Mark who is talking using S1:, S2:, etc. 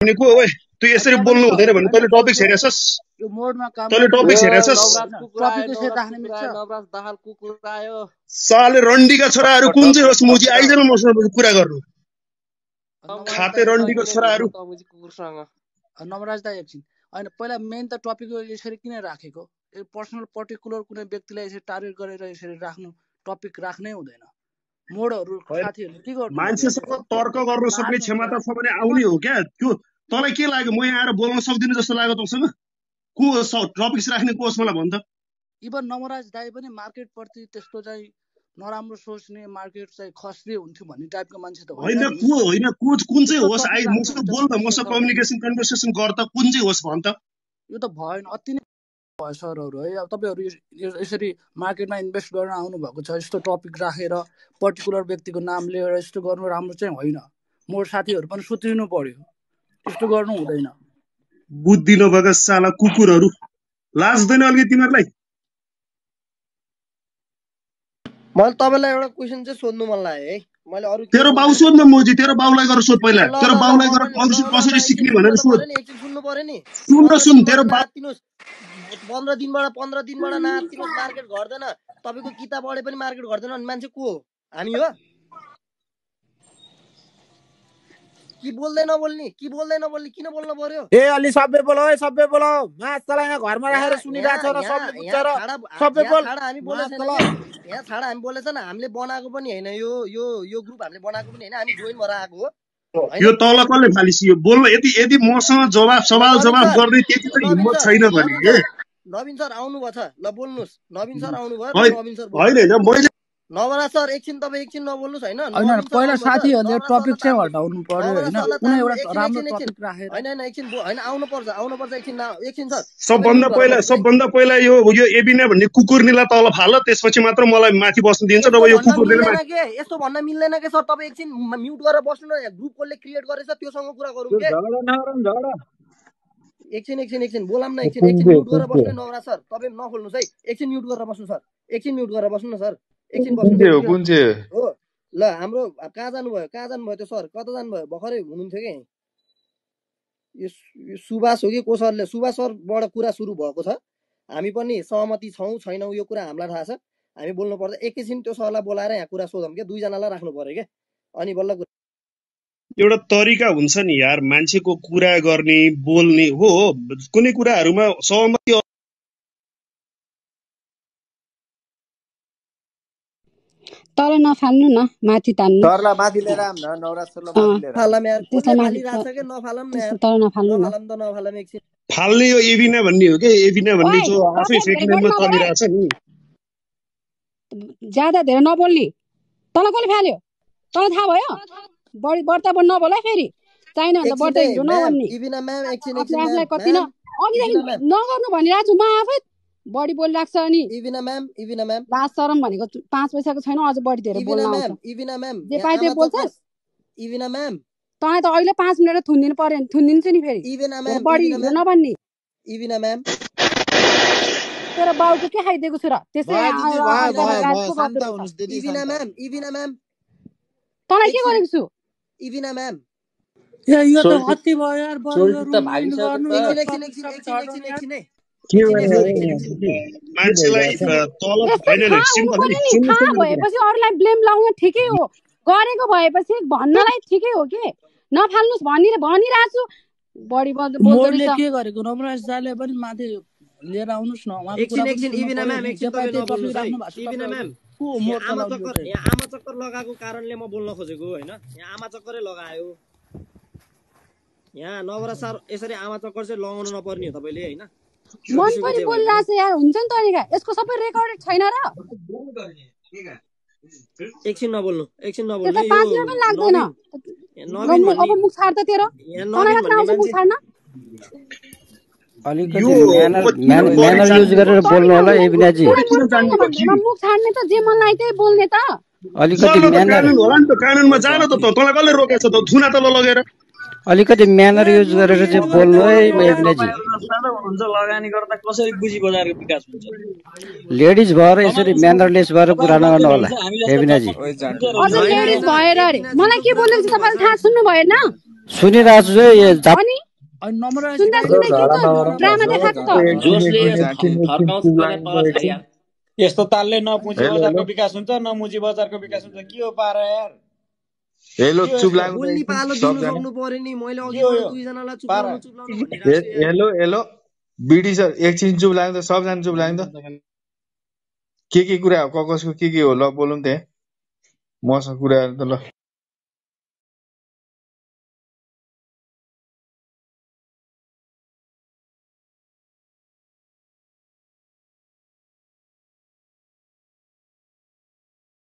S1: भने को ओए तँ यसरी बोल्नु हुँदैन भने तैँले टपिक हेरेछस्।
S2: यो मोडमा काम
S1: तैँले
S2: गर्ने
S1: टपिक
S3: यो
S1: हेरेछस्। साले रन्डीका छोराहरू कुन चाहिँ होस्? मुजी आइजन मसँग कुरा गर्नु। खाते रन्डीको छोराहरू।
S2: नवराज दाइ एकछिन। होइन पहिला मेन त टपिक यसरी किन राखेको? पर्सनल पर्टिकुलर कुनै व्यक्तिलाई यसरी टार्गेट गरेर यसरी राख्नु टपिक राख्नै हुँदैन। मोडहरू साथीहरूले के गर्नु?
S1: मान्छेसँग तर्क गर्न सक्ने क्षमता छ भने आउने हो क्या? त्यो तँलाई के लाग्यो? म यहाँ आएर बोल्न सक्दिनँ जस्तो लाग्यो तँसँग? को टपिक्स राख्ने को होस् मलाई भन् त।
S2: इभन नवराज दाई पनि मार्केट प्रति त्यस्तो चाहिँ नराम्रो सोच्ने मार्केट चाहिँ खस्रे हुन्थ्यो भन्ने टाइपको मान्छे त
S1: होइन को होइन? को कुन चाहिँ होस्? आइ मसँग बोल
S2: हुन्छ
S1: मसँग कम्युनिकेसन कन्भर्सेसन गर त कुन चाहिँ होस् भन् त।
S2: यो त भएन। अति नै भयो सरहरू है अब तपाईँहरू यस- यस- यसरी मार्केटमा इन्भेस्ट गर्न आउनुभएको छ यस्तो टपिक राखेर पर्टिकुलर व्यक्तिको नाम लिएर यस्तो गर्नु राम्रो चाहिँ होइन मोर साथीहरू पनि सुत्रिनु पर्यो त्यस्तो गर्नु हुँदैन
S1: बुद्धि नभएका साला कुकुरहरू लाज्दैन अलिकति तिमीहरूलाई
S4: मैले तपाईँलाई एउटा क्वेसन चाहिँ सोध्नु मन लाग्यो है मैले अरू
S1: तेरो बाउ सोध्न मोजी तेरो बाउलाई गएर सोध पहिला तेरो बाउलाई
S4: नवराज
S1: कसरी सिक्ने भनेर सोध
S4: पऱ्यो नि एकछिन सुन्नु पऱ्यो नि
S1: सुन्न सुन तेरो
S4: नातिनुहोस् पन्ध्र दिनबाट पन्ध्र दिनबाट नातिनुहोस् मार्केट घट्दैन। तपाईँको किताब पढे पनि मार्केट घट्दैन भने मान्छे को हो? हामी हो? कि बोल्दै नबोल्ने? कि बोल्दै नबोल्ने? किन बोल्नु पर्यो?
S5: ए अलि सबै बोल है सबै बोल। माछा यहाँ घरमा राखेर सुनिरहेको छ र सबले बुझ्छ र सबै बोल।
S4: छाडा हामी बोलेको छैन यहाँ छाडा हामी बोलेको छैन हामीले बनाएको पनि होइन। यो यो यो ग्रुप हामीले बनाएको पनि होइन। हामी जोइन भएर आएको हो।
S1: यो तल कसले फालिसियो? बोल्न यदि यदि मसँग जवाब
S4: ल
S1: सवाल जवाब
S4: सर
S1: गर्ने त्यति त हिम्मत छैन भने
S4: नवीन सर सर आउनुभएको छ ल बोल्नुहोस्। नवीन सर आउनुभयो नवीन सर नवराज सर एकछिन तपाईँ एकछिन नबोल्नुहोस् होइन? सर
S2: पहिला
S4: आउनुभयो
S2: साथीहरूले टपिक चाहिँ हटाउनु पर्यो होइन? कुनै एउटा
S4: एकछिन
S2: राम्रो
S4: एकछिन एकछिन।
S2: टपिक राखेर
S4: होइन होइन एकछिन होइन आउनुपर्छ आउनुपर्छ एकछिन ना- एकछिन सर। तपाईँले
S1: सबभन्दा पहिला सबभन्दा पहिला यो यो एबिना भन्ने कुकुर्नीलाई तल फाल त्यसपछि मात्र मलाई माथि बस्न दिन्छ
S4: यस्तो
S1: नभए यो
S4: भन्न
S1: कुकुर्नीले
S4: मिल्दैन के? यस्तो भन्न मिल्दैन के सर? तपाईँ एकछिन म्युट गरेर बस्नु न ग्रुप कसले क्रिएट गरेछ त्योसँग कुरा गरौँ के?
S5: झगडा नगरौँ झगडा।
S4: एकछिन एकछिन एकछिन। बोलाम न एकछिन एकछिन म्युट गरेर बस्नु है नवराज सर। तपाईँ नखोल्नुहोस् है एकछिन म्युट गरेर बस्नु सर। एकछिन म्युट गरेर बस्नु न सर। एकछिन
S6: कुन
S4: बस्नु
S6: चाहिँ हो
S4: फेरि
S6: कुन चाहिँ हो?
S4: ल हाम्रो अब कहाँ जानुभयो? कहाँ जानुभयो त्यो सर? कता जानुभयो? भर्खरै हुनुहुन्थ्यो कि? यो सुभाष हो कि? को सरले? सुभाष सरबाट कुरा सुरु भएको छ। हामी पनि सहमति छौँ छैनौँ यो कुरा हामीलाई थाहा छ। हामी बोल्नु पर्छ एकैछिन त्यो सरलाई बोलाएर यहाँ कुरा सोधौँ क्या दुईजनालाई राख्नु पर्यो क्या अनि बल्ल कुरा
S1: एउटा तरिका हुन्छ नि यार। मान्छेको कुरा गर्ने बोल्ने हो हो, कुनै कुराहरूमा सहमति
S7: तल नफाल्नु न माथि तान्नु।
S5: माथि लिएर न माथि लिएर
S4: फालम यार।
S7: त्यसलाई माथि
S4: नफालम
S7: तल नफाल्नु न।
S4: नफालम त नफालम एकछिन।
S1: फाल्ने यो एबिना भन्ने हो भन्ने जो आफै चलिरहेछ नि।
S7: ज्यादा धेरै नबोल्ने। तल कसले फाल्यो? तँलाई थाहा भयो? बढी बढ्ता बढ नबोल है फेरि। चाहिन भने त
S4: एकछिन
S7: बढ्ता
S4: है
S7: हिजो
S4: म्याम
S7: नभन्ने
S4: इभिना म्याम एकछिन
S7: आफूले आफूलाई कति न अघिदेखि नगर्नु भनिरहेको छु म आफै बढी बोलिरहेको छ अनि।
S4: Ivina ma'am Ivina ma'am.
S7: लाज शरम भनेको पाँच पैसाको छैन अझ बढी धेरै
S4: इभिना
S7: बोल्न
S4: म्याम
S7: आउँछ।
S4: इभिना म्याम
S7: जे पाए त्यही
S4: म्याम।
S7: तँलाई त अहिले पाँच मिनट थुनिदिनु पर्यो नि थुनिदिन्छु नि फेरि। बढी
S4: इभिना
S7: हिजो
S4: म्याम।
S7: नभन्ने। तेरो बाउको के खाइदिएको छु र? त्यसै तँलाई के गरेको छु?
S4: इभिना म्याम
S2: यो त अति भयो यार
S7: थाहा भएपछि अरूलाई ब्लेम लाउन ठिकै हो गरेको भएपछि भन्नलाई ठिकै हो के नफाल्नुहोस् भनि भनिरहेको छु बढी
S2: के गरेको नवराज दाले पनि माथि लिएर आउनुहोस् न
S4: आमा चक्कर यहाँ आमा चक्कर लगाएको कारणले म बोल्न खोजेको होइन। यहाँ आमा चक्करै लगायो। यहाँ नवराज सर यसरी आमा चक्कर चाहिँ लगाउनु नपर्ने हो तपाईँले होइन।
S7: मन पनि बोलिरहेको छ यार हुन्छ नि तरिका यसको सबै रेकर्डेड छैन र।
S4: एकछिन नबोल्नु एकछिन नबोल्नु।
S7: पाँच
S4: यो
S7: मिनट पनि लाग्दैन। अब मुख छाड त तेरो
S4: भन्ने
S7: आउँछ मुख छाड्न?
S8: अलिकति म्यानर युज गरेर बोल्नु चाहिँ है लेडिज भएर यसरी म्यानरलेस भएर कुरा नगर्नु होला एबिनाजी
S7: मलाई के बोलेको छ
S4: एबिनाजी
S7: तपाईँले थाहा सुन्नु भएन?
S2: सुनिरहेको छु
S5: यस्तो तालले न पुँजी बजारको विकास हुन्छ? न मुजी बजारको विकास हुन्छ। के हो पारा यार?
S9: हेलो चुप लाग्नु हेलो हेलो। बिडी सर एकछिन चुप लाग्नु त सबजना चुप लाग्नु त। के के कुरा हो? क कसको के के हो? ल बोलौँ त्यहाँ मसँग कुरा गर्नु त ल।